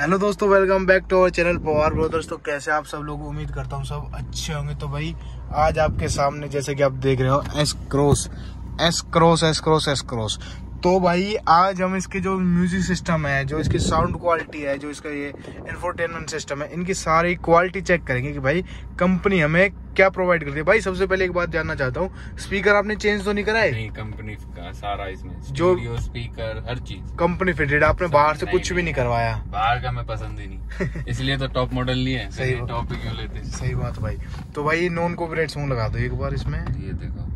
Hello दोस्तों welcome back to our channel Pawar brothers तो कैसे आप सब लोग? उम्मीद करता हूँ सब अच्छे होंगे। तो भाई, आज आपके सामने जैसे कि आप देख रहे हो S cross S cross S cross S cross तो भाई आज हम इसके जो म्यूज़िक सिस्टम है जो इसकी साउंड क्वालिटी है जो इसका ये इंफोटेनमेंट सिस्टम है इनकी सारी क्वालिटी चेक करेंगे कि भाई कंपनी हमें क्या प्रोवाइड करती है। भाई सबसे पहले एक बात जानना चाहता हूँ स्पीकर आपने चेंज तो नहीं कराए नहीं कंपनी का सारा इसमें जो- स्पीकर हर चीज़। कंपनी फिटेड आपने बाहर से कुछ भी नहीं। करवाया। बाहर का मैं पसंद ही नहीं। इसलिए तो टॉप मॉडल नहीं है सही टॉप ही क्यों लेते सही बात भाई। तो भाई नॉन कॉपीराइट सॉन्ग लगा दो एक बार इसमें। ये देखो।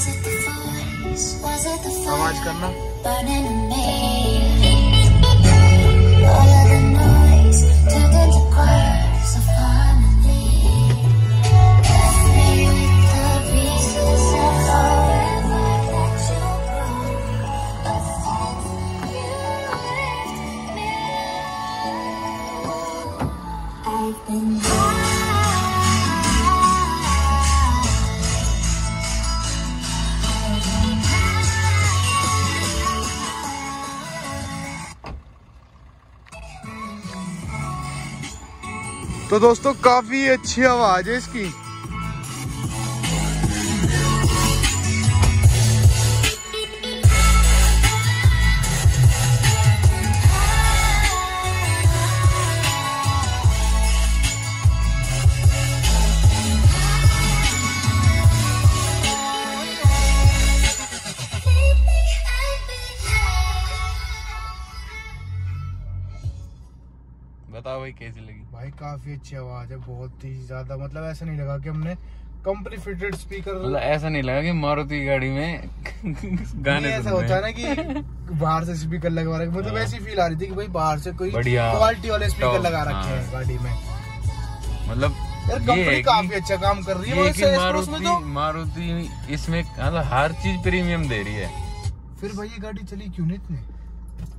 आवाज fire करना burning in तो दोस्तों काफ़ी अच्छी आवाज़ है इसकी। बताओ भाई कैसी लगी? भाई काफ़ी अच्छी आवाज़ है बहुत ही ज़्यादा मतलब ऐसा नहीं लगा कि हमने कंपनी फिटेड स्पीकर मतलब ऐसा नहीं लगा कि मारुति गाड़ी में गाने ऐसा होता है। ना कि बाहर से स्पीकर लगवा रखे मतलब हाँ। ऐसी फील आ रही थी कि भाई बाहर से कोई क्वालिटी वाले स्पीकर लगा रखे हाँ। हैं गाड़ी में। मतलब यार कंपनी काफ़ी अच्छा काम कर रही है मारुति तो मारुति इसमें मतलब हर चीज़ प्रीमियम दे रही है। फिर भाई ये गाड़ी चली क्यों नहीं इतने?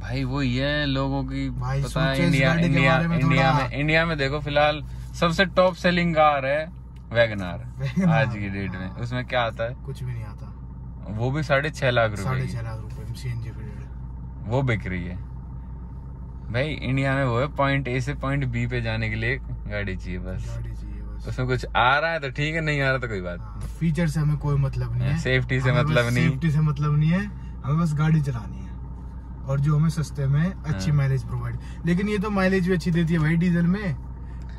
भाई वो ये लोगों की भाई पता है इंडिया इंडिया में इंडिया में इंडिया में देखो फ़िलहाल सबसे टॉप सेलिंग कार है वैगनार। आज की डेट में। उसमें क्या आता है? कुछ भी नहीं आता। वो भी साढ़े छह लाख रुपए साढ़े छह लाख रुपए वो बिक रही है। भाई इंडिया में वो है पॉइंट ए से पॉइंट बी पे जाने के लिए गाड़ी चाहिए बस। गाड़ी चाहिए बस। उसमें कुछ आ रहा है तो ठीक है नहीं आ रहा तो कोई बात हाँ, फीचर से हमें कोई मतलब नहीं है सेफ्टी से मतलब नहीं। सेफ्टी से मतलब नहीं है। हमें बस गाड़ी चलानी है। और जो हमें सस्ते में अच्छी हाँ। माइलेज प्रोवाइड लेकिन ये तो माइलेज भी अच्छी देती है भाई डीजल में।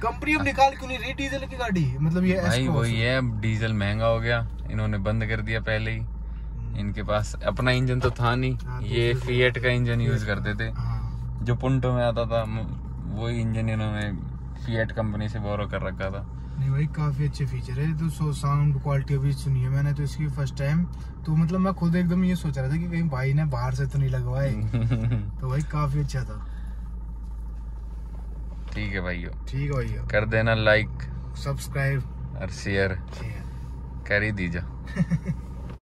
कंपनी अब निकाल क्यों नहीं रही डीजल की गाड़ी? मतलब ये भाई वही है अब डीजल महँगा हो गया इन्होंने बंद कर दिया पहले ही। इनके पास अपना इंजन तो था हाँ, नहीं ये फीएट का इंजन यूज़ करते थे। हाँ। जो पुंटो में आता था वही इंजन इन्होंने फीएट कंपनी से बोरो कर रखा था। नहीं भाई काफ़ी अच्छे फीचर है। तो सो साउंड क्वालिटी अभी सुनी है मैंने तो इसकी फ़र्स्ट टाइम तो मतलब मैं खुद एकदम ये सोच रहा था कि कहीं भाई ने बाहर से तो नहीं लगवाए। तो भाई काफ़ी अच्छा था। ठीक है भाइयों। ठीक है भैया कर देना लाइक सब्सक्राइब और शेयर कर ही दीजिए।